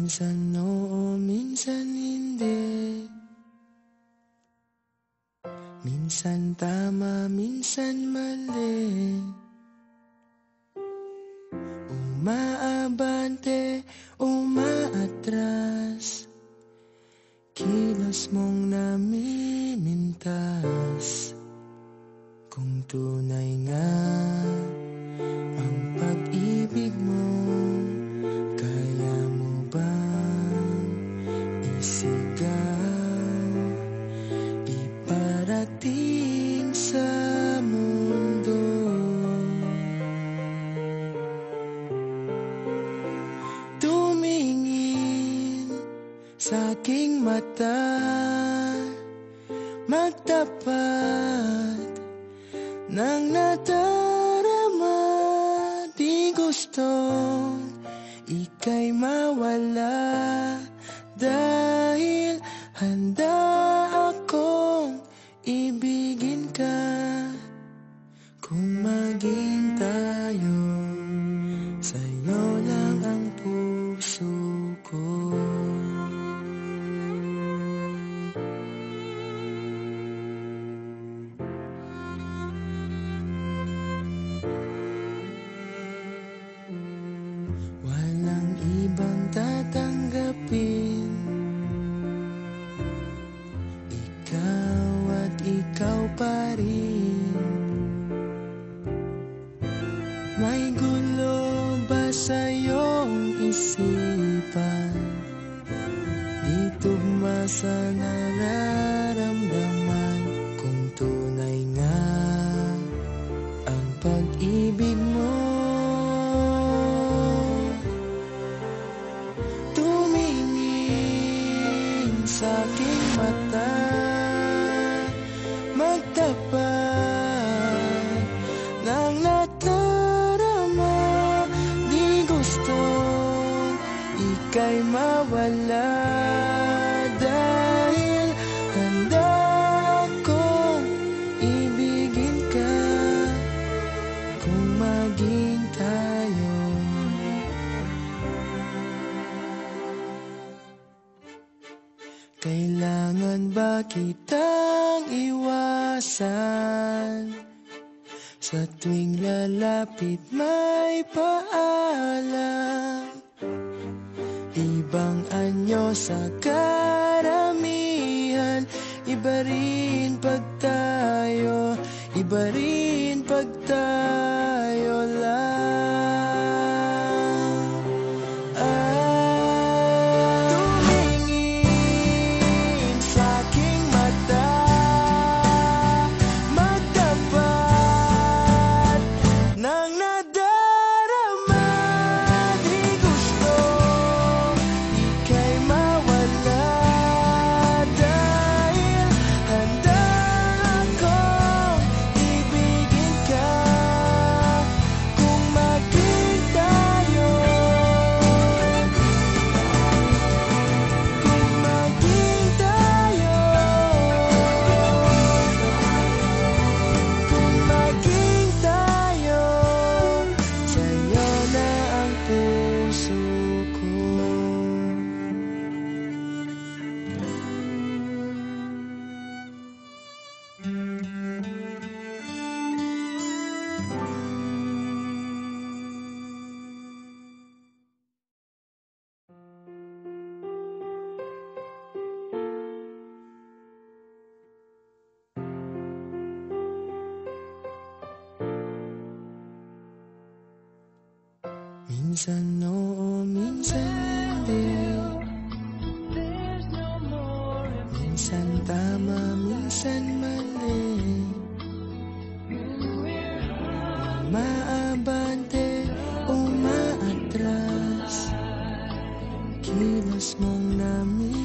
Minsan oo, minsan hindi. Minsan tama, minsan mali. Umaabante, umaatras. Kilos mong namimintas. Kung tunay nga sa aking mata Magtapat ng nadarama. Di gustong ika'y mawala Dahil handa akong ibigin ka. Kung maging tayo Sa'yo lang May gulo ba sa iyong isipan? Di tugma Dahil handa akong ibigin ka. Kung tayo. Kailangan ba kitang iwasan? Sa tuwing lalapit may paalam Ibang anyo sa karamihan Iba rin pag tayo Iba rin pag tayo lang Minsan oo, minsan hindi Minsan tama, minsan mali. Umaabante, umaatras. Kilos mong namimintas